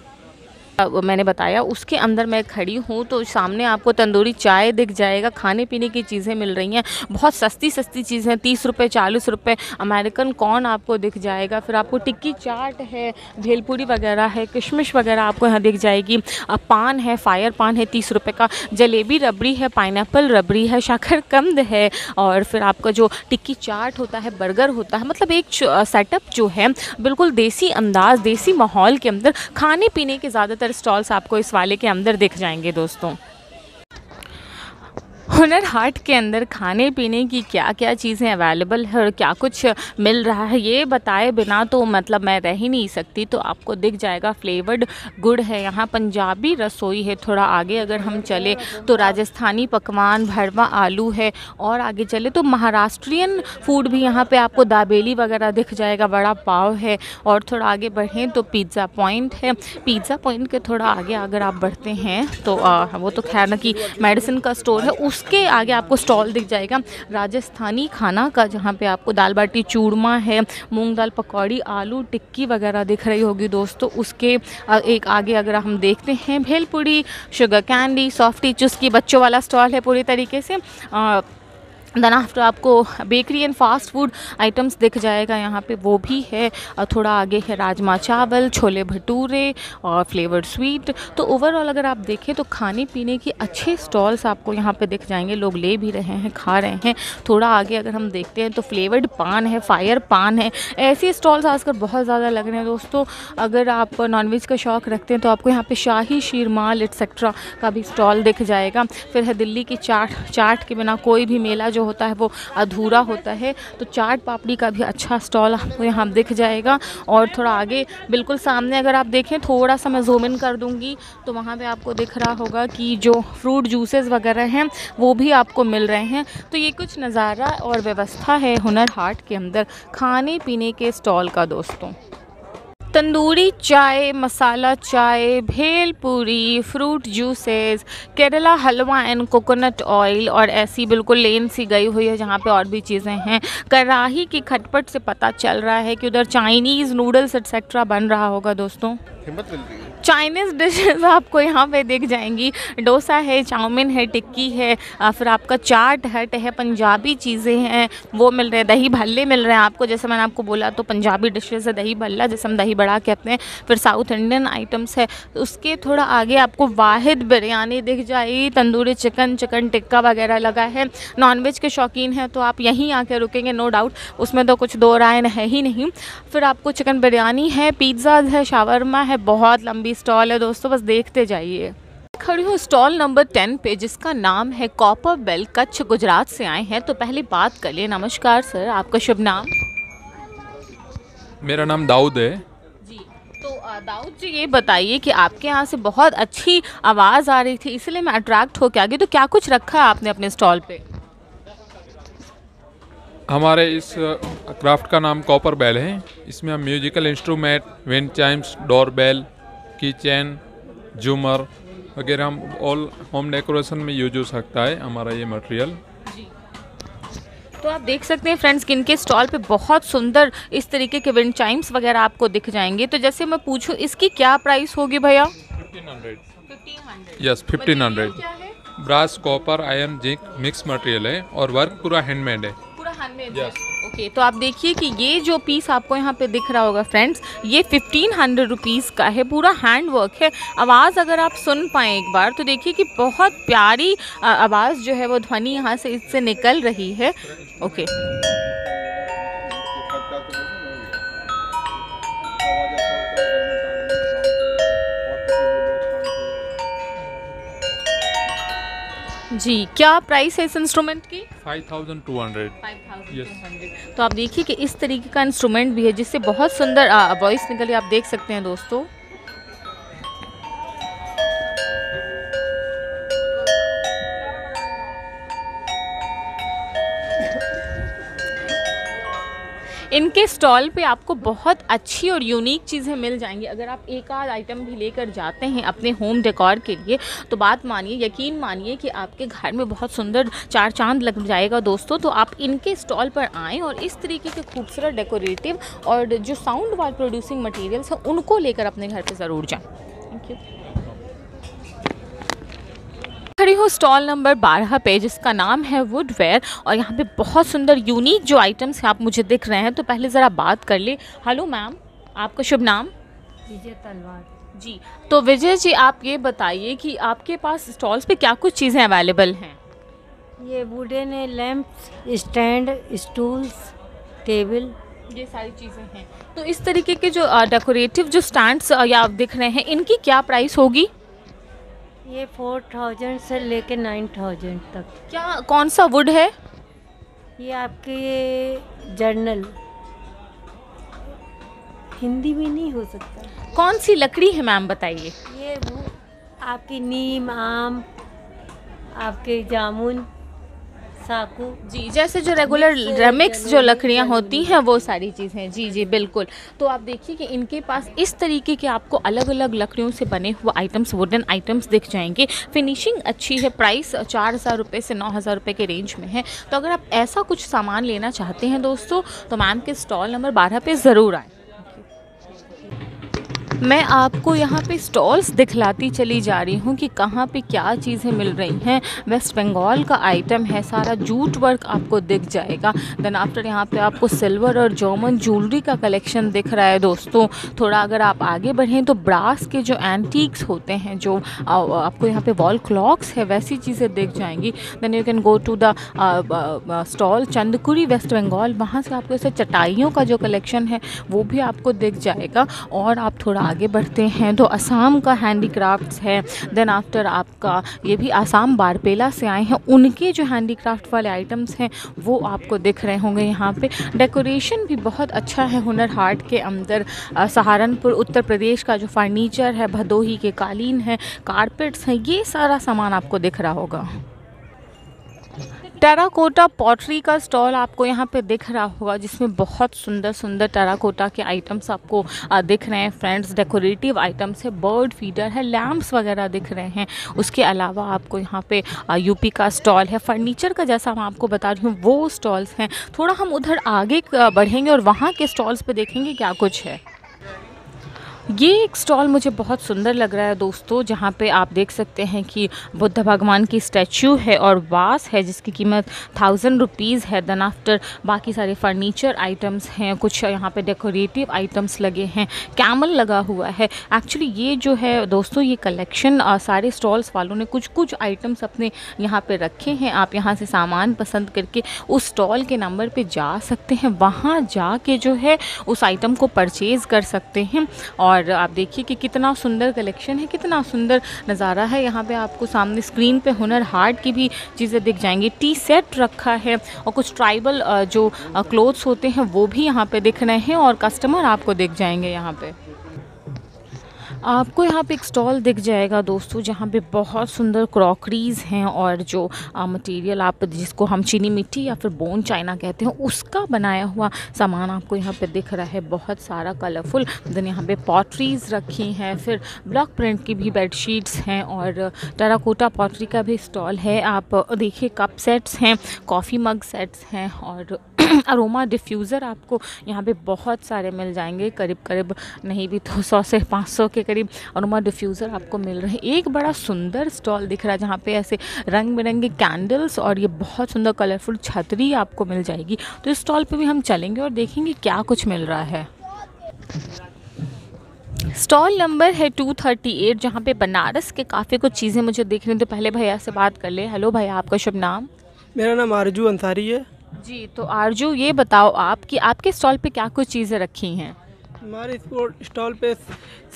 मैंने बताया, उसके अंदर मैं खड़ी हूँ तो सामने आपको तंदूरी चाय दिख जाएगा खाने पीने की चीज़ें मिल रही हैं, बहुत सस्ती सस्ती चीज़ें तीस रुपये चालीस रुपये अमेरिकन कॉर्न आपको दिख जाएगा, फिर आपको टिक्की चाट है, भेलपूरी वगैरह है, किशमिश वगैरह आपको यहाँ दिख जाएगी पान है, फायर पान है तीस रुपये का, जलेबी रबड़ी है, पाइनएप्पल रबड़ी है, शकरकंद है, और फिर आपका जो टिक्की चाट होता है, बर्गर होता है मतलब एक सेटअप जो है, बिल्कुल देसी अंदाज, देसी माहौल के अंदर खाने पीने के ज़्यादातर स्टॉल्स आपको इस वाले के अंदर दिख जाएँगे दोस्तों। हुनर हाट के अंदर खाने पीने की क्या क्या चीज़ें अवेलेबल है और क्या कुछ मिल रहा है, ये बताए बिना तो मतलब मैं रह ही नहीं सकती। तो आपको दिख जाएगा फ्लेवर्ड गुड़ है, यहाँ पंजाबी रसोई है, थोड़ा आगे अगर हम चले तो राजस्थानी पकवान, भरवा आलू है और आगे चले तो महाराष्ट्रियन फ़ूड भी यहाँ पे आपको दाबेली वगैरह दिख जाएगा बड़ा पाव है और थोड़ा आगे बढ़ें तो पिज़्ज़ा पॉइंट है। पिज़्ज़ा पॉइंट के थोड़ा आगे अगर आप बढ़ते हैं तो वो तो खैर ना कि मेडिसिन का स्टोर है उसके आगे आपको स्टॉल दिख जाएगा। राजस्थानी खाना का जहाँ पे आपको दाल बाटी चूरमा है मूंग दाल पकौड़ी आलू टिक्की वगैरह दिख रही होगी दोस्तों। उसके एक आगे अगर हम देखते हैं भेलपुरी शुगर कैंडी सॉफ्टी चुस्की बच्चों वाला स्टॉल है पूरी तरीके से। अ, देन आफ्टर आपको bakery and fast food items दिख जाएगा, यहाँ पे वो भी है। और थोड़ा आगे है राजमा चावल, छोले भटूरे और फ्लेवर्ड स्वीट तो ओवरऑल अगर आप देखें तो खाने पीने की अच्छे स्टॉल्स आपको यहाँ पे दिख जाएँगे। लोग ले भी रहे हैं, खा रहे हैं। थोड़ा आगे अगर हम देखते हैं तो फ्लेवर्ड पान है फायर पान है। ऐसे स्टॉल्स आजकल बहुत ज़्यादा लग रहे हैं दोस्तों। अगर आप नॉनवेज का शौक़ रखते हैं तो आपको यहाँ पर शाही, शीरमाल एट्सेट्रा का भी स्टॉल दिख जाएगा। फिर है दिल्ली की चाट चाट के बिना कोई भी मेला जो होता है, वो अधूरा होता है। तो चाट पापड़ी का भी अच्छा स्टॉल आपको यहाँ दिख जाएगा। और थोड़ा आगे, बिल्कुल सामने अगर आप देखें, थोड़ा सा मैं जूम इन कर दूँगी तो वहाँ पर आपको दिख रहा होगा कि जो फ्रूट जूसेस वगैरह हैं, वो भी आपको मिल रहे हैं। तो ये कुछ नज़ारा और व्यवस्था है हुनर हाट के अंदर खाने पीने के स्टॉल का दोस्तों। तंदूरी चाय, masala chai, bhel puri fruit juices Kerala halwa and coconut oil और ऐसी बिल्कुल लेन सी गई हुई है जहाँ पे और भी चीज़ें हैं। कराही की खटपट से पता चल रहा है कि उधर चाइनीज़ नूडल्स एक्सेट्रा बन रहा होगा दोस्तों। चाइनीज़ डिशेस आपको यहाँ पे दिख जाएँगी। डोसा है, चाउमीन है, टिक्की है फिर आपका चाट हट है, पंजाबी चीज़ें हैं, वो मिल रहे हैं, दही भल्ले मिल रहे हैं आपको। जैसे मैंने आपको बोला तो पंजाबी डिशेज़ है, दही भल्ला, जैसे हम दही बड़ा कहते हैं, फिर साउथ इंडियन आइटम्स है। उसके थोड़ा आगे आपको वाहिद बिरयानी दिख जाएगी, तंदूरी चिकन चिकन टिक्का वगैरह लगा है। नॉनवेज के शौकीन हैं तो आप यहीं आके रुकेंगे नो डाउट उसमें तो कुछ दो राय है ही नहीं। फिर आपको चिकन बिरयानी है पिज़्ज़ाज है शावरमा है, बहुत लंबी स्टॉल है दोस्तों बस देखते जाइए। खड़ी हूँ स्टॉल नंबर टेन पे जिसका नाम है कॉपर बेल कच्छ गुजरात से आए हैं। तो पहले बात कर लिए। नमस्कार सर आपका शुभ नाम? मेरा नाम दाऊद है। जी तो दाऊद जी ये बताइए कि आपके यहाँ से बहुत अच्छी आवाज़ आ रही थी इसलिए मैं अट्रैक्ट होके आ गई। तो क्या कुछ रखा है आपने अपने स्टॉल पे? हमारे इस क्राफ्ट का नाम कॉपर बेल है। इसमें हम musical instrument wind chimes door bell की चैन झूमर वगैरह हम ऑल होम डेकोरेशन में यूज़ हो सकता है हमारा ये मटेरियल तो आप देख सकते हैं फ्रेंड्स कि इनके स्टॉल पे बहुत सुंदर इस तरीके के विंड चाइम्स वगैरह आपको दिख जाएँगे। तो जैसे मैं पूछूँ इसकी क्या प्राइस होगी भैया? Yes fifteen hundred brass copper iron zinc mix material है? और वर्क पूरा हैंडमेड है। Yes. ओके तो आप देखिए कि ये जो पीस आपको यहाँ पे दिख रहा होगा फ्रेंड्स ये फिफ्टीन हंड्रेड रुपीज़ का है पूरा हैंड वर्क है। आवाज़ अगर आप सुन पाएँ एक बार तो देखिए कि बहुत प्यारी आवाज़ जो है वो ध्वनि यहाँ से इससे निकल रही है। ओके जी क्या प्राइस है इस इंस्ट्रूमेंट की? 5200 5200 तो आप देखिए कि इस तरीके का इंस्ट्रूमेंट भी है जिससे बहुत सुंदर वॉइस निकली आप देख सकते हैं दोस्तों। इनके स्टॉल पे आपको बहुत अच्छी और यूनिक चीज़ें मिल जाएँगी। अगर आप एक आध आइटम भी लेकर जाते हैं अपने होम डेकोर के लिए तो बात मानिए, यकीन मानिए कि आपके घर में बहुत सुंदर चार चाँद लग जाएगा दोस्तों। तो आप इनके स्टॉल पर आएँ और इस तरीके के खूबसूरत डेकोरेटिव और जो साउंड वाल प्रोड्यूसिंग मटेरियल्स हैं, उनको लेकर अपने घर पर ज़रूर जाएँ। Thank you. खड़ी हूँ स्टॉल नंबर बारह पे जिसका नाम है वुडवेयर। और यहाँ पे बहुत सुंदर यूनिक जो आइटम्स हैं आप मुझे दिख रहे हैं तो पहले ज़रा बात कर ले। हेलो मैम आपका शुभ नाम? विजय तलवार। जी तो विजय जी आप ये बताइए कि आपके पास स्टॉल्स पे क्या कुछ चीज़ें अवेलेबल हैं? ये wooden lamps stand stools table ये सारी चीज़ें हैं। तो इस तरीके के जो डेकोरेटिव जो स्टैंड्स या आप दिख रहे हैं इनकी क्या प्राइस होगी? ये फोर थाउज़ेंड से लेके नाइन थाउज़ेंड तक। क्या कौन सा वुड है? ये आपके जर्नल हिंदी में नहीं हो सकता। कौन सी लकड़ी है मैम बताइए। ये वो आपकी नीम आम आपके जामुन साकू। जी जैसे जो रेगुलर रेमिक्स जो लकड़ियाँ होती हैं वो सारी चीज़ें जी जी बिल्कुल। तो आप देखिए कि इनके पास इस तरीके के आपको अलग अलग लकड़ियों से बने हुए आइटम्स वुडन आइटम्स दिख जाएँगे। फिनिशिंग अच्छी है प्राइस चार हज़ार रुपये से नौ हज़ार रुपये के रेंज में है। तो अगर आप ऐसा कुछ सामान लेना चाहते हैं दोस्तों तो मैम के स्टॉल नंबर बारह पे ज़रूर आएँ। मैं आपको यहाँ पे स्टॉल्स दिखलाती चली जा रही हूँ कि कहाँ पे क्या चीज़ें मिल रही हैं। वेस्ट बंगाल का आइटम है, सारा जूट वर्क आपको दिख जाएगा। देन आफ्टर यहाँ पे आपको सिल्वर और जर्मन ज्वेलरी का कलेक्शन दिख रहा है दोस्तों। थोड़ा अगर आप आगे बढ़ें तो ब्रास के जो एंटीक्स होते हैं, जो आपको यहाँ पे वॉल क्लॉक्स है, वैसी चीज़ें दिख जाएँगी। Then you can go to the stall Chandkuri West Bengal वहाँ से आपको ऐसे चटाइयों का जो कलेक्शन है, वो भी आपको दिख जाएगा। और आप थोड़ा आगे बढ़ते हैं। तो असम का हैंडीक्राफ्ट्स है। देन आफ्टर आपका, ये भी आसाम बारपेला से आए हैं। उनके जो हैंडीक्राफ्ट वाले आइटम्स हैं, वो आपको दिख रहे होंगे यहाँ पे। डेकोरेशन भी बहुत अच्छा है हुनर हाट के अंदर। सहारनपुर, उत्तर प्रदेश का जो फर्नीचर है, भदोही के कालीन है कारपेट्स हैं, ये सारा सामान आपको दिख रहा होगा। टेराकोटा पॉटरी का स्टॉल आपको यहाँ पे दिख रहा होगा, जिसमें बहुत सुंदर सुंदर टेराकोटा के आइटम्स आपको दिख रहे हैं। फ्रेंड्स डेकोरेटिव आइटम्स है बर्ड फीडर है लैम्प्स वगैरह दिख रहे हैं। उसके अलावा आपको यहाँ पे यूपी का स्टॉल है फर्नीचर का जैसा मैं आपको बता रही हूँ, वो स्टॉल्स हैं। थोड़ा हम उधर आगे बढ़ेंगे और वहाँ के स्टॉल्स पर देखेंगे क्या कुछ है। ये एक स्टॉल मुझे बहुत सुंदर लग रहा है दोस्तों, जहाँ पे आप देख सकते हैं कि बुद्ध भगवान की स्टैचू है और वास है, जिसकी कीमत थाउज़ेंड रुपीज़ है। देन आफ्टर बाकी सारे फर्नीचर आइटम्स हैं, कुछ यहाँ पे डेकोरेटिव आइटम्स लगे हैं कैमल लगा हुआ है। एक्चुअली ये जो है दोस्तों, ये कलेक्शन सारे स्टॉल्स वालों ने कुछ कुछ आइटम्स अपने यहाँ पर रखे हैं। आप यहाँ से सामान पसंद करके उस स्टॉल के नंबर पर जा सकते हैं। वहाँ जा के जो है उस आइटम को परचेज़ कर सकते हैं और और आप देखिए कि कितना सुंदर कलेक्शन है, कितना सुंदर नज़ारा है। यहाँ पे आपको सामने स्क्रीन पे हुनर हार्ट की भी चीज़ें दिख जाएँगी। टी सेट रखा है और कुछ ट्राइबल जो क्लोथ्स होते हैं, वो भी यहाँ पे दिख रहे हैं और कस्टमर आपको दिख जाएँगे यहाँ पे। आपको यहाँ पे एक स्टॉल दिख जाएगा दोस्तों, जहाँ पे बहुत सुंदर क्रॉकरीज़ हैं और जो मटेरियल आप जिसको हम चीनी मिट्टी या फिर बोन चाइना कहते हैं, उसका बनाया हुआ सामान आपको यहाँ पे दिख रहा है। बहुत सारा कलरफुल देन यहाँ पे पॉटरीज़ रखी हैं, फिर ब्लॉक प्रिंट की भी बेडशीट्स हैं और टेराकोटा पॉटरी का भी स्टॉल है। आप देखिए कप सेट्स हैं कॉफ़ी मग सेट्स हैं और अरोमा डिफ्यूज़र आपको यहाँ पे बहुत सारे मिल जाएँगे। करीब करीब नहीं भी तो सौ से पाँच सौ के अरोमा डिफ्यूज़र आपको मिल रहे हैं। एक बड़ा सुंदर स्टॉल दिख रहा है जहाँ पे ऐसे रंग बिरंगे कैंडल्स और ये बहुत सुंदर कलरफुल छतरी आपको मिल जाएगी। तो इस स्टॉल पे भी हम चलेंगे और देखेंगे क्या कुछ मिल रहा है। स्टॉल नंबर है 238 जहाँ पे बनारस के काफ़ी कुछ चीज़ें मुझे देख रही तो पहले भैया से बात कर ले। हेलो भैया आपका शुभ नाम? मेरा नाम आरज़ू अंसारी है। जी तो आरज़ू ये बताओ आप कि आपके स्टॉल पे क्या कुछ चीज़ें रखी हैं? हमारे स्पोर्ट स्टॉल पे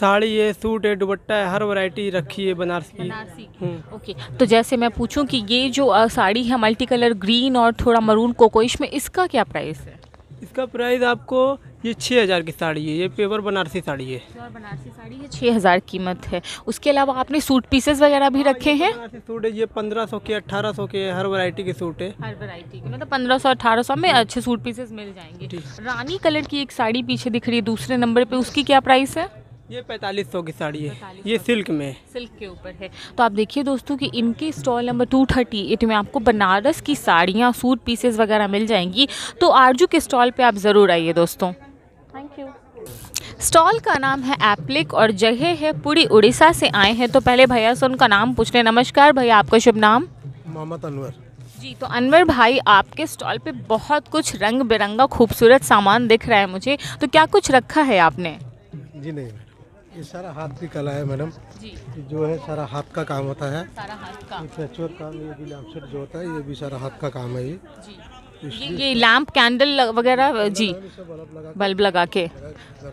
साड़ी है सूट है दुबट्टा है हर वैरायटी रखी है बनारसी। की। बनारसी हम्म। ओके तो जैसे मैं पूछूँ कि ये जो साड़ी है मल्टी कलर ग्रीन और थोड़ा मरून कोकोइश में इसका क्या प्राइस है? इसका प्राइस आपको ये छः हज़ार की साड़ी है ये पेपर बनारसी साड़ी है। प्योर बनारसी साड़ी है छः हज़ार कीमत है। उसके अलावा आपने सूट पीसेस वगैरह भी रखे हैं? सूट है ये पंद्रह सौ के अट्ठारह सौ के हर वैरायटी के सूट है। हर वैरायटी के मतलब पंद्रह सौ अठारह सौ में अच्छे सूट पीसेस मिल जाएँगे। रानी कलर की एक साड़ी पीछे दिख रही है दूसरे नंबर पे उसकी क्या प्राइस है? ये पैंतालीस सौ की साड़ी है। ये सिल्क में। सिल्क के ऊपर है। तो आप देखिए दोस्तों कि इनके stall number two thirty eight में आपको बनारस की साड़ियाँ सूट पीसेस वगैरह मिल जाएँगी। तो आरज़ू के स्टॉल पे आप ज़रूर आइए दोस्तों। थैंक यू स्टॉल का नाम है एप्लिक और जगह है पूरी उड़ीसा से आए हैं। तो पहले भैया से उनका नाम पूछ लें। नमस्कार भैया आपका शुभ नाम? मोहम्मद अनवर। जी तो अनवर भाई आपके स्टॉल पे बहुत कुछ रंग बिरंगा खूबसूरत सामान दिख रहा है मुझे। तो क्या कुछ रखा है आपने? जी नहीं ये सारा हाथ की कला है मैडम। जी। जो है सारा हाथ का काम होता है। सारा हाथ का। काम ये भी जो होता है ये भी सारा हाथ का काम है ये। ये ये लैंप कैंडल वगैरह जी। बल्ब लगा के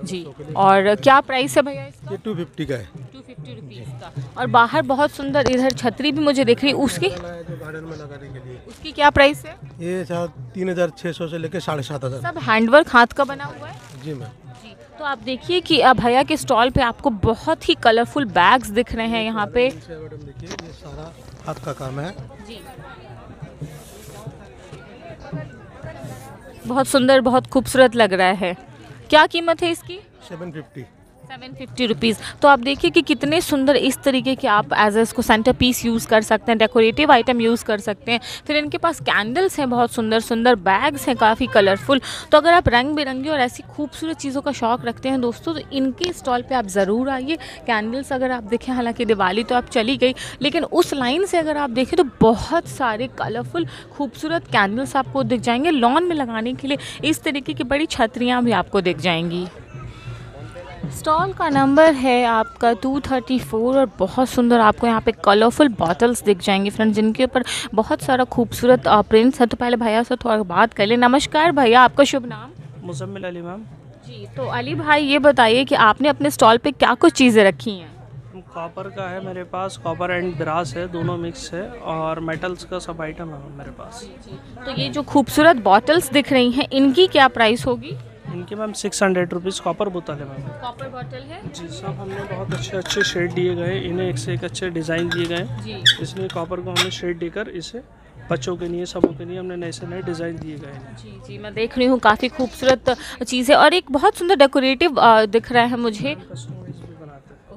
जी। और क्या प्राइस है भैया इसका? ये टू फिफ्टी का है। टू फिफ्टी रुपीज़ का। और बाहर बहुत सुंदर इधर छतरी भी मुझे दिख रही उसकी? गार्डन में लगाने के लिए। उसकी क्या प्राइस है? ये तीन हज़ार छः सौ से लेकर साढ़े सात हज़ार। सब हैंडवर्क हाथ का बना हुआ है? जी मैम। जी। तो आप देखिए कि अब भैया के स्टॉल पे आपको बहुत ही कलरफुल बैग्स दिख रहे हैं यहाँ पे। ये सारा हाथ का काम है। जी। बहुत सुंदर बहुत खूबसूरत लग रहा है। क्या कीमत है इसकी? Seven fifty. Seven fifty rupees. तो आप देखिए कि कितने सुंदर इस तरीके के आप एज इसको सेंटर पीस यूज़ कर सकते हैं डेकोरेटिव आइटम यूज़ कर सकते हैं। फिर इनके पास कैंडल्स हैं, बहुत सुंदर सुंदर बैग्स हैं, काफ़ी कलरफुल तो अगर आप रंग बिरंगी और ऐसी खूबसूरत चीज़ों का शौक़ रखते हैं दोस्तों तो इनके स्टॉल पर आप ज़रूर आइए। कैंडल्स अगर आप देखें, हालाँकि दिवाली तो आप चली गई, लेकिन उस लाइन से अगर आप देखें तो बहुत सारे कलरफुल खूबसूरत कैंडल्स आपको दिख जाएँगे लॉन में लगाने के लिए। इस तरीके की बड़ी छतरियाँ भी आपको दिख जाएँगी। स्टॉल का नंबर है आपका 234 और बहुत सुंदर आपको यहाँ पे कलरफुल बॉटल्स दिख जाएँगे फ्रेंड जिनके ऊपर बहुत सारा खूबसूरत प्रिंट्स है। तो पहले भैया से थोड़ा बात कर ले। नमस्कार भैया आपका शुभ नाम? मुजम्मिल अली मैम। जी तो अली भाई ये बताइए कि आपने अपने स्टॉल पे क्या कुछ चीज़ें रखी हैं? कॉपर का है मेरे पास कॉपर एंड ब्रास है दोनों मिक्स है और मेटल्स का सब आइटम है मेरे पास। तो ये जो खूबसूरत बॉटल्स दिख रही हैं इनकी क्या प्राइस होगी? इनके ma'am six hundred rupees copper बोतल है मैम। कॉपर बोतल है। जी सब हमने बहुत अच्छे अच्छे शेड दिए गए इन्हें एक से एक अच्छे डिज़ाइन दिए गए इसलिए कॉपर को हमने शेड देकर इसे बच्चों के लिए सबों के लिए हमने नए से नए डिज़ाइन दिए गए हैं। जी जी मैं देख रही हूँ काफ़ी खूबसूरत चीज़ है और एक बहुत सुंदर डेकोरेटिव दिख रहा है मुझे।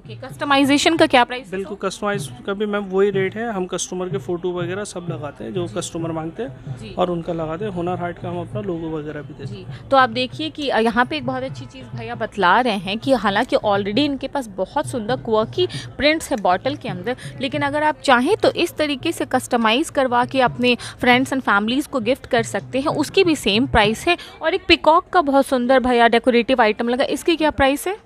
ओके कस्टमाइजेशन का क्या प्राइस बिल्कुल कस्टमाइज का भी मैम वही रेट है। हम कस्टमर के फ़ोटो वगैरह सब लगाते हैं जो कस्टमर मांगते हैं और उनका लगाते हैं। हुनर हाट का हम अपना लोगो वगैरह भी देते हैं। तो आप देखिए कि यहाँ पे एक बहुत अच्छी चीज़ भैया बतला रहे हैं कि हालाँकि ऑलरेडी इनके पास बहुत सुंदर क्वर्की प्रिंट्स है बॉटल के अंदर लेकिन अगर आप चाहें तो इस तरीके से कस्टमाइज़ करवा के अपने फ्रेंड्स एंड फैमिलीज़ को गिफ्ट कर सकते हैं। उसकी भी सेम प्राइस है। और एक पिकॉक का बहुत सुंदर भैया डेकोरेटिव आइटम लगा इसकी क्या प्राइस है?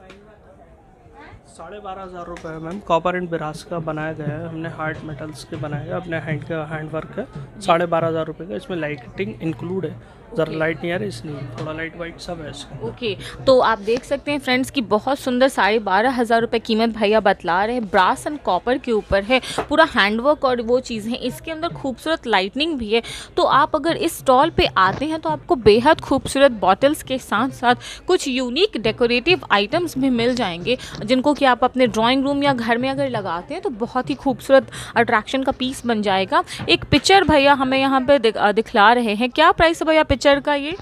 साढ़े बारह हज़ार रुपये मैम कॉपर एंड ब्रास का बनाया गया है। हमने हार्ड मेटल्स के बनाया है, अपने हैंड का हैंड वर्क है साढ़े बारह हज़ार रुपये का इसमें लाइटिंग इंक्लूड है। ज़रा लाइट नहीं आ रही इसलिए थोड़ा लाइट वाइट सब है इसका ओके तो आप देख सकते हैं फ्रेंड्स की बहुत सुंदर साढ़े बारह हज़ार रुपये कीमत भैया बतला रहे हैं। ब्रास एंड कॉपर के ऊपर है पूरा हैंडवर्क और वो चीज़ें इसके अंदर खूबसूरत लाइटनिंग भी है। तो आप अगर इस स्टॉल पे आते हैं तो आपको बेहद खूबसूरत बॉटल्स के साथ साथ कुछ यूनिक डेकोरेटिव आइटम्स भी मिल जाएँगे जिनको कि आप अपने ड्राइंग रूम या घर में अगर लगाते हैं तो बहुत ही खूबसूरत अट्रैक्शन का पीस बन जाएगा। एक पिक्चर भैया हमें यहाँ पे दिख, दिखला रहे हैं। क्या प्राइस है भैया पिक्चर का ये?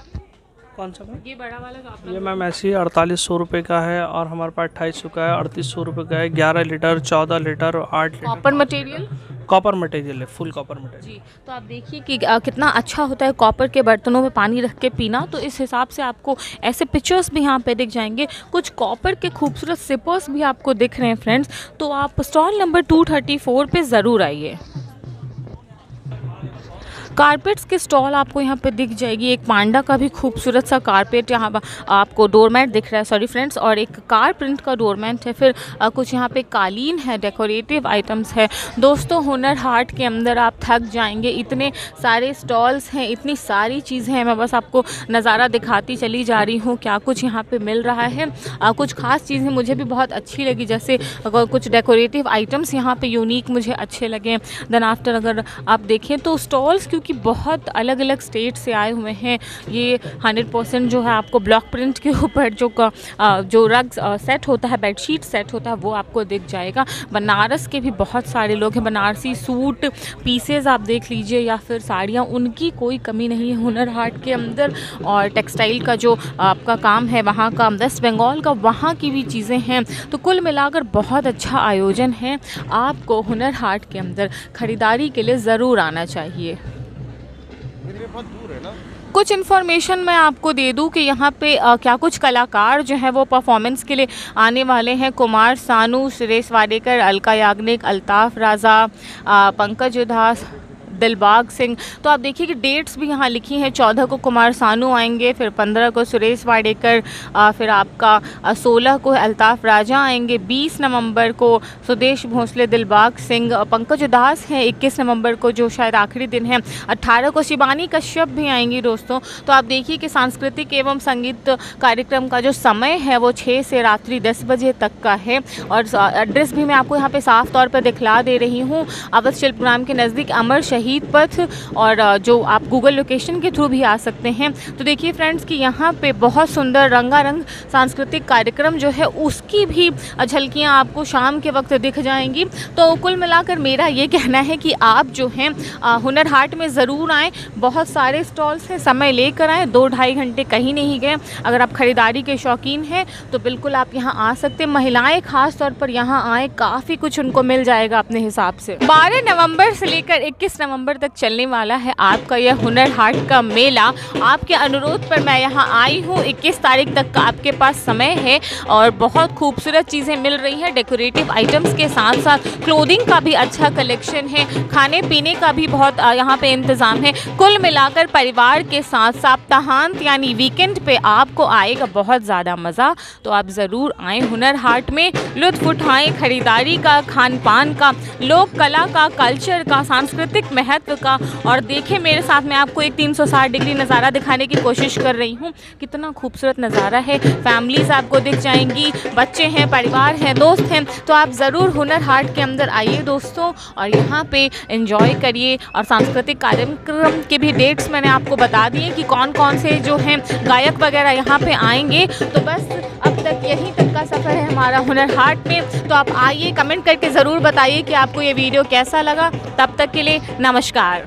कौन सा ये बड़ा वाला आप ये मैम ऐसे ही अड़तालीस सौ रुपये का है और हमारे पास अट्ठाईस सौ का है अड़तीस सौ रुपये का है ग्यारह लीटर चौदह लीटर और आठ litre. Copper material copper material है फुल कॉपर मटेरियल जी तो आप देखिए कि अ, कितना अच्छा होता है कॉपर के बर्तनों में पानी रख के पीना तो इस हिसाब से आपको ऐसे पिक्चर्स भी यहाँ पे दिख जाएँगे। कुछ कॉपर के खूबसूरत सिपर्स भी आपको दिख रहे हैं फ्रेंड्स तो आप स्टॉल नंबर 234 पे ज़रूर आइए। कारपेट्स के स्टॉल आपको यहाँ पे दिख जाएगी। एक पांडा का भी खूबसूरत सा कारपेट यहाँ पर आपको डोरमेट दिख रहा है। सॉरी फ्रेंड्स और एक कार प्रिंट का डोरमेट है। फिर कुछ यहाँ पे कालीन है डेकोरेटिव आइटम्स है। दोस्तों, हुनर हाट के अंदर आप थक जाएँगे। इतने सारे स्टॉल्स हैं, इतनी सारी चीज़ें हैं। मैं बस आपको नज़ारा दिखाती चली जा रही हूँ, क्या कुछ यहाँ पे मिल रहा है। कुछ खास चीज़ें मुझे भी बहुत अच्छी लगी, जैसे कुछ डेकोरेटिव आइटम्स यहाँ पे यूनिक मुझे अच्छे लगे। देन आफ्टर अगर आप देखें तो स्टॉल्स बहुत अलग अलग स्टेट से आए हुए हैं। ये हंड्रेड परसेंट जो है आपको ब्लॉक प्रिंट के ऊपर जो का, जो रग सेट होता है बेडशीट सेट होता है वो आपको दिख जाएगा। बनारस के भी बहुत सारे लोग हैं। बनारसी सूट पीसेज आप देख लीजिए या फिर साड़ियाँ उनकी कोई कमी नहीं है हुनर हाट के अंदर। और टेक्सटाइल का जो आपका काम है वहाँ का वेस्ट बंगाल का वहाँ की भी चीज़ें हैं। तो कुल मिलाकर बहुत अच्छा आयोजन है। आपको हुनर हाट के अंदर ख़रीदारी के लिए ज़रूर आना चाहिए। कुछ इन्फॉर्मेशन मैं आपको दे दूँ कि यहाँ पे आ, क्या कुछ कलाकार जो हैं वो परफॉर्मेंस के लिए आने वाले हैं। कुमार सानू सुरेश वाडेकर अलका याग्निक अल्ताफ़ राजा पंकज उदास दिलबाग सिंह। तो आप देखिए कि डेट्स भी यहाँ लिखी हैं। चौदह को कुमार सानू आएँगे, फिर पंद्रह को सुरेश वाडेकर फिर आपका सोलह को अल्ताफ़ राजा आएँगे। बीस नवंबर को सुदेश भोसले, दिलबाग सिंह पंकज उदास हैं। इक्कीस नवंबर को जो शायद आखिरी दिन है अट्ठारह को शिवानी कश्यप भी आएँगी दोस्तों। तो आप देखिए कि सांस्कृतिक एवं संगीत कार्यक्रम का जो समय है, वो छः से रात्रि दस बजे तक का है। और एड्रेस भी मैं आपको यहाँ पे साफ़ तौर पर दिखला दे रही हूँ। अवध शिल्पग्राम के नज़दीक अमर शहीद शहीद पथ और जो आप गूगल लोकेशन के थ्रू भी आ सकते हैं। तो देखिए फ्रेंड्स कि यहाँ पे बहुत सुंदर रंगारंग सांस्कृतिक कार्यक्रम जो है, उसकी भी झलकियाँ आपको शाम के वक्त दिख जाएँगी। तो कुल मिलाकर मेरा ये कहना है कि आप जो हैं हुनर हाट में ज़रूर आएँ। बहुत सारे स्टॉल्स हैं, समय लेकर आएँ। दो ढाई घंटे कहीं नहीं गए। अगर आप ख़रीदारी के शौकीन हैं तो बिल्कुल आप यहाँ आ सकते महिलाएँ ख़ास तौर पर यहाँ आएँ, काफ़ी कुछ उनको मिल जाएगा अपने हिसाब से। बारह नवंबर से लेकर इक्कीस नवंबर नवंबर तक चलने वाला है आपका यह हुनर हाट का मेला। आपके अनुरोध पर मैं यहाँ आई हूँ। 21 तारीख तक का आपके पास समय है और बहुत खूबसूरत चीज़ें मिल रही हैं। डेकोरेटिव आइटम्स के साथ साथ क्लोथिंग का भी अच्छा कलेक्शन है। खाने पीने का भी बहुत यहाँ पे इंतज़ाम है। कुल मिलाकर परिवार के साथ सप्ताहांत यानी वीकेंड पे आपको आएगा बहुत ज़्यादा मज़ा। तो आप ज़रूर आएँ हुनर हाट में। लुत्फ उठाएँ खरीदारी का खान पान का, लोक कला का, कल्चर का, सांस्कृतिक महत्व का और देखें, मेरे साथ में आपको एक 360 डिग्री नज़ारा दिखाने की कोशिश कर रही हूँ। कितना खूबसूरत नज़ारा है। फैमिलीज़ आपको दिख जाएँगी, बच्चे हैं, परिवार हैं, दोस्त हैं तो आप ज़रूर हुनर हाट के अंदर आइए दोस्तों और यहाँ पे इंजॉय करिए और सांस्कृतिक कार्यक्रम के भी डेट्स मैंने आपको बता दिए कि कौन कौन से जो हैं, गायक वगैरह यहाँ पे आएँगे। तो बस यहीं तक का सफ़र है हमारा हुनर हाट में। तो आप आइए, कमेंट करके ज़रूर बताइए कि आपको ये वीडियो कैसा लगा। तब तक के लिए नमस्कार।